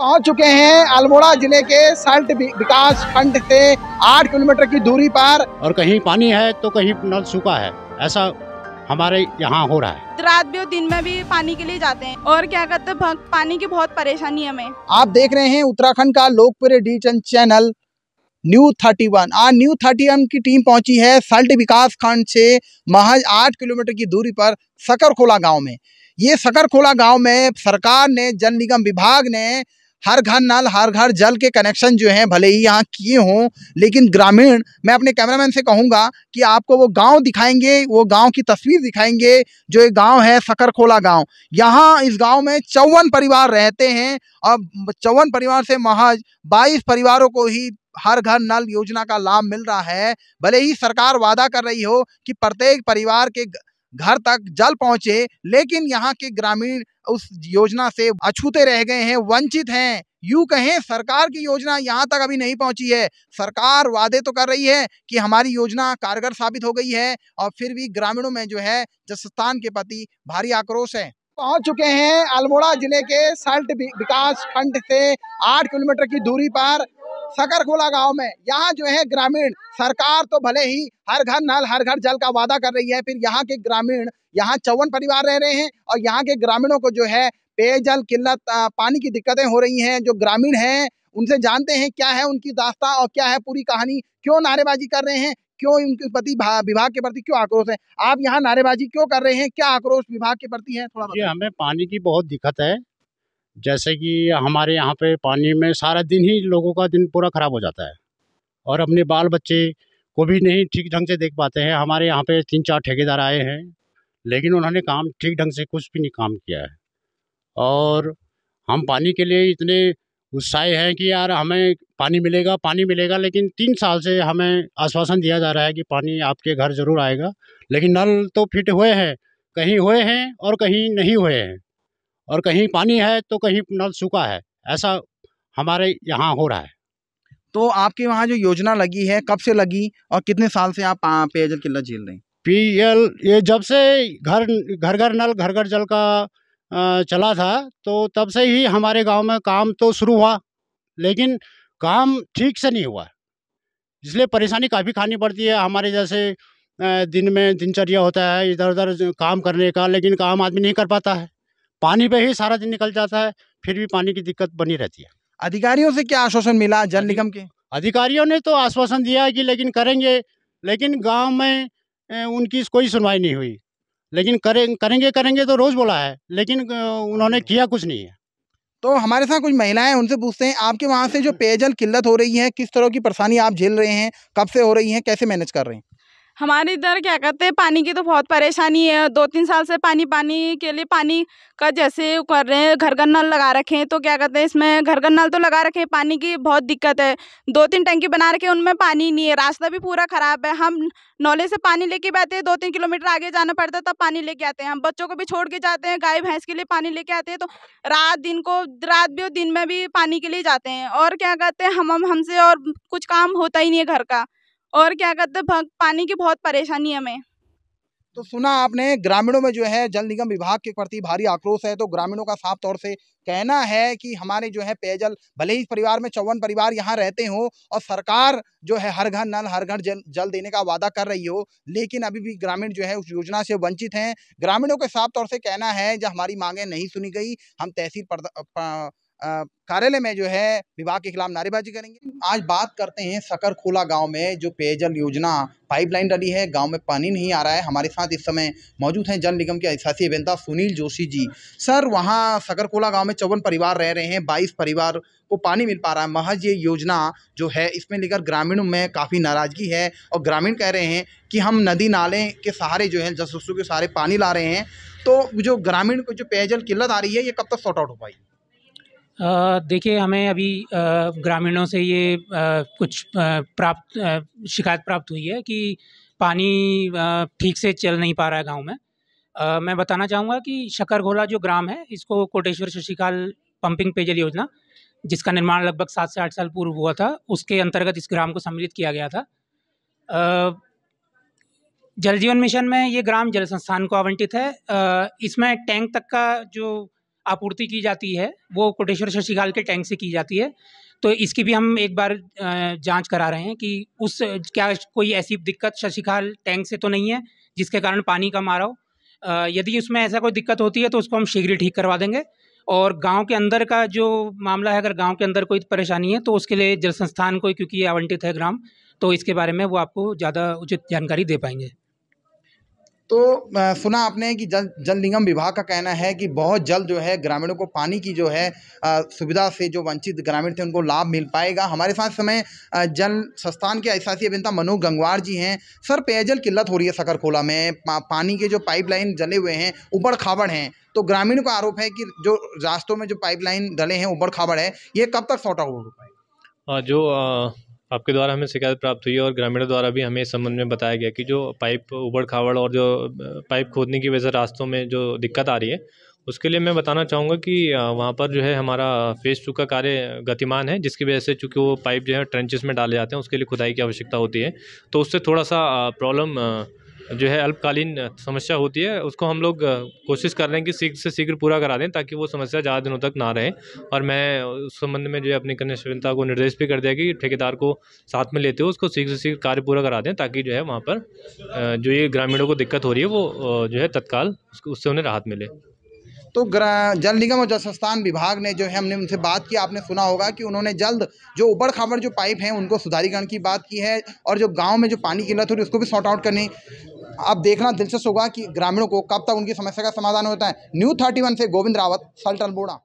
पहुँच चुके हैं अल्मोड़ा ज़िले के सल्ट विकास खंड से आठ किलोमीटर की दूरी पर। और कहीं पानी है तो कहीं नल सूखा है। ऐसा हमारे यहाँ हो रहा है। रात भी और दिन में भी पानी के लिए जाते हैं। और क्या कहते हैं पानी की बहुत परेशानी है हमें। आप देख रहे हैं उत्तराखंड का लोकप्रिय digital channel new thirty one. आज न्यू थर्टी वन की टीम पहुँची है सल्ट विकास खंड से महज आठ किलोमीटर की दूरी पर सकरखोला गाँव में। ये सकरखोला गाँव में सरकार ने जल निगम विभाग ने हर घर नल, हर घर जल के कनेक्शन जो हैं, भले ही यहाँ किए हों, लेकिन ग्रामीण, मैं अपने कैमरामैन से कहूँगा कि आपको वो गाँव दिखाएँगे, वो गाँव की तस्वीर दिखाएँगे, जो एक गाँव है सकरखोला गाँव। यहाँ इस गाँव में चौवन परिवार रहते हैं और चौवन परिवार से महज बाईस परिवारों को ही हर घर नल योजना का लाभ मिल रहा है। भले ही सरकार वादा कर रही हो कि प्रत्येक परिवार के घर तक जल पहुँचे, लेकिन यहाँ के ग्रामीण उस योजना से अछूते रह गए हैं, वंचित हैं। यूँ कहें, सरकार की योजना यहाँ तक अभी नहीं पहुँची है। सरकार वादे तो कर रही है कि हमारी योजना कारगर साबित हो गई है और फिर भी ग्रामीणों में जो है, जसस्थान के प्रति भारी आक्रोश है। पहुँच चुके हैं अल्मोड़ा ज़िले के सल्ट विकास खंड से आठ किलोमीटर की दूरी पर। सकरखोला गाँव में। यहाँ जो है ग्रामीण सरकार तो भले ही हर घर नल हर घर जल का वादा कर रही है फिर यहाँ के ग्रामीण यहाँ चौवन परिवार रह रहे हैं और यहाँ के ग्रामीणों को जो है पेयजल किल्लत पानी की दिक्कतें हो रही हैं। जो ग्रामीण हैं उनसे जानते हैं क्या है उनकी दास्ता और क्या है पूरी कहानी। क्यों नारेबाजी कर रहे हैं? क्यों उनके प्रति विभाग के प्रति क्यों आक्रोश है? आप यहाँ नारेबाजी क्यों कर रहे हैं? क्या आक्रोश विभाग के प्रति है? थोड़ा ये हमें पानी की बहुत दिक्कत है। जैसे कि हमारे यहाँ पे पानी में सारा दिन ही लोगों का दिन पूरा ख़राब हो जाता है। और अपने बाल बच्चे को भी नहीं ठीक ढंग से देख पाते हैं। हमारे यहाँ पे तीन चार ठेकेदार आए हैं, लेकिन उन्होंने काम ठीक ढंग से कुछ भी नहीं काम किया है। और हम पानी के लिए इतने उत्साही हैं कि यार हमें पानी मिलेगा पानी मिलेगा, लेकिन तीन साल से हमें आश्वासन दिया जा रहा है कि पानी आपके घर ज़रूर आएगा। लेकिन नल तो फिट हुए हैं, कहीं हुए हैं और कहीं नहीं हुए हैं। और कहीं पानी है तो कहीं नल सूखा है। ऐसा हमारे यहाँ हो रहा है। तो आपके वहाँ जो योजना लगी है कब से लगी और कितने साल से आप पेयजल किल्लत झेल रहे हैं? पी एल ये जब से घर घर घर नल घर घर जल का चला था तो तब से ही हमारे गाँव में काम तो शुरू हुआ लेकिन काम ठीक से नहीं हुआ। इसलिए परेशानी काफ़ी खानी पड़ती है। हमारे जैसे दिन में दिनचर्या होता है इधर उधर काम करने का लेकिन काम आदमी नहीं कर पाता है। पानी पे ही सारा दिन निकल जाता है फिर भी पानी की दिक्कत बनी रहती है। अधिकारियों से क्या आश्वासन मिला जल निगम के? अधिकारियों ने तो आश्वासन दिया है कि लेकिन करेंगे लेकिन गाँव में उनकी कोई सुनवाई नहीं हुई। लेकिन करें करेंगे करेंगे तो रोज़ बोला है लेकिन उन्होंने किया कुछ नहीं है। तो हमारे साथ कुछ महिलाएँ हैं, उनसे पूछते हैं आपके वहाँ से जो पेयजल किल्लत हो रही है किस तरह की परेशानी आप झेल रहे हैं कब से हो रही है कैसे मैनेज कर रहे हैं? हमारे इधर क्या कहते हैं, पानी की तो बहुत परेशानी है। दो तीन साल से पानी पानी के लिए पानी का जैसे कर रहे हैं, घर घर नल लगा रखे हैं तो क्या कहते हैं, इसमें घर घर नल तो लगा रखे हैं, पानी की बहुत दिक्कत है। दो तीन टंकी बना रखे उनमें पानी नहीं है, रास्ता भी पूरा ख़राब है। हम नौले से पानी लेके आते हैं दो तीन किलोमीटर आगे जाना पड़ता है, तब पानी लेके आते हैं। हम बच्चों को भी छोड़ के जाते हैं, गाय, भैंस के लिए पानी लेके आते हैं तो रात दिन को, रात भी और दिन में भी पानी के लिए जाते हैं। और क्या कहते हैं हम, हमसे और कुछ काम होता ही नहीं है घर का। और क्या कहते हैं पानी की बहुत परेशानी हमें। तो सुना आपने, ग्रामीणों में जो है, जल निगम विभाग के प्रति भारी आक्रोश है तो ग्रामीणों का साफ़ तौर से कहना है कि हमारे जो है, पेयजल, भले ही परिवार में चौवन परिवार यहाँ रहते हो, और सरकार जो है, हर घर नल, हर घर जल जल देने का वादा कर रही हो, लेकिन अभी भी ग्रामीण जो है, उस योजना से वंचित हैं। ग्रामीणों के साफ़ तौर से कहना है, जब हमारी मांगें नहीं सुनी गई, हम तहसील कार्यालय में जो है विभाग के खिलाफ नारेबाजी करेंगे। आज बात करते हैं सकरखोला गाँव में जो पेयजल योजना पाइपलाइन डली है। गाँव में पानी नहीं आ रहा है। हमारे साथ इस समय मौजूद हैं जल निगम के अधिशासी अभियंता सुनील जोशी जी। सर, वहाँ सकरकोला गाँव में चौवन परिवार रह रहे हैं। बाईस परिवार को पानी मिल पा रहा है। महज ये योजना जो है, इसमें लेकर ग्रामीणों में काफ़ी नाराज़गी है और ग्रामीण कह रहे हैं कि हम नदी नाले के सहारे जो है जसोसू के सहारे पानी ला रहे हैं। तो जो ग्रामीण को जो पेयजल किल्लत आ रही है, ये कब तक सॉर्ट आउट हो पाएगी? देखिए, हमें अभी ग्रामीणों से ये कुछ प्राप्त शिकायत प्राप्त हुई है कि पानी ठीक से चल नहीं पा रहा है गाँव में। मैं बताना चाहूँगा कि शकरघोला जो ग्राम है, इसको कोटेश्वर शशिकाल पंपिंग पेयजल योजना, जिसका निर्माण लगभग सात से आठ साल पूर्व हुआ था, उसके अंतर्गत इस ग्राम को सम्मिलित किया गया था। जल जीवन मिशन में ये ग्राम जल संस्थान को आवंटित है। इसमें टैंक तक का जो आपूर्ति की जाती है, वो कोटेश्वर शशिकाल के टैंक से की जाती है। तो इसकी भी हम एक बार जाँच करा रहे हैं कि उस, क्या कोई ऐसी दिक्कत शशिकाल टैंक से तो नहीं है, जिसके कारण पानी कम आ रहा हो यदि उसमें ऐसा कोई दिक्कत होती है तो उसको हम शीघ्र ठीक करवा देंगे। और गाँव के अंदर का जो मामला है, अगर गाँव के अंदर कोई परेशानी है तो उसके लिए जल संस्थान को, क्योंकि आवंटित है ग्राम तो इसके बारे में वो आपको ज़्यादा उचित जानकारी दे पाएँगे। तो सुना आपने कि जल जल निगम विभाग का कहना है कि बहुत जल्द जो है ग्रामीणों को पानी की जो है सुविधा से जो वंचित ग्रामीण थे उनको लाभ मिल पाएगा। हमारे साथ समय जल संस्थान के अशासी अभियंता मनु गंगवार जी हैं। सर पेयजल किल्लत हो रही है सकरखोला में। पा, पानी के जो पाइपलाइन जले हुए हैं उबड़ खाबड़ हैं। तो ग्रामीणों का आरोप है कि जो रास्तों में जो पाइपलाइन डले हैं उबड़ खाबड़ है। ये कब तक सॉर्ट आउट हो पाएगा? जो आपके द्वारा हमें शिकायत प्राप्त हुई है और ग्रामीणों द्वारा भी हमें इस संबंध में बताया गया कि जो पाइप उबड़ खावड़ और जो पाइप खोदने की वजह से रास्तों में जो दिक्कत आ रही है, उसके लिए मैं बताना चाहूँगा कि वहाँ पर जो है हमारा फेस टू का कार्य गतिमान है, जिसकी वजह से चूँकि वो पाइप जो है ट्रेंचेस में डाले जाते हैं, उसके लिए खुदाई की आवश्यकता होती है। तो उससे थोड़ा सा प्रॉब्लम जो है अल्पकालीन समस्या होती है, उसको हम लोग कोशिश कर रहे हैं कि शीघ्र से शीघ्र पूरा करा दें ताकि वो समस्या ज़्यादा दिनों तक ना रहे। और मैं उस संबंध में जो है अपनी कनिष्ठता को निर्देश भी कर दिया कि ठेकेदार को साथ में लेते हुए उसको शीघ्र से शीघ्र कार्य पूरा करा दें ताकि जो है वहाँ पर जो ये ग्रामीणों को दिक्कत हो रही है, वो जो है तत्काल उससे उन्हें राहत मिले। तो जल निगम और जल संस्थान विभाग ने जो है, हमने उनसे बात की, आपने सुना होगा कि उन्होंने जल्द जो उबड़ खाबड़ जो पाइप हैं, उनको सुधारीकरण की बात की है और जो गाँव में जो पानी की किल्लत हो रही है, उसको भी सॉर्ट आउट करने अब देखना दिलचस्प होगा कि ग्रामीणों को कब तक उनकी समस्या का समाधान होता है। न्यू थर्टी वन से गोविंद रावत, सल्टन बोड़ा।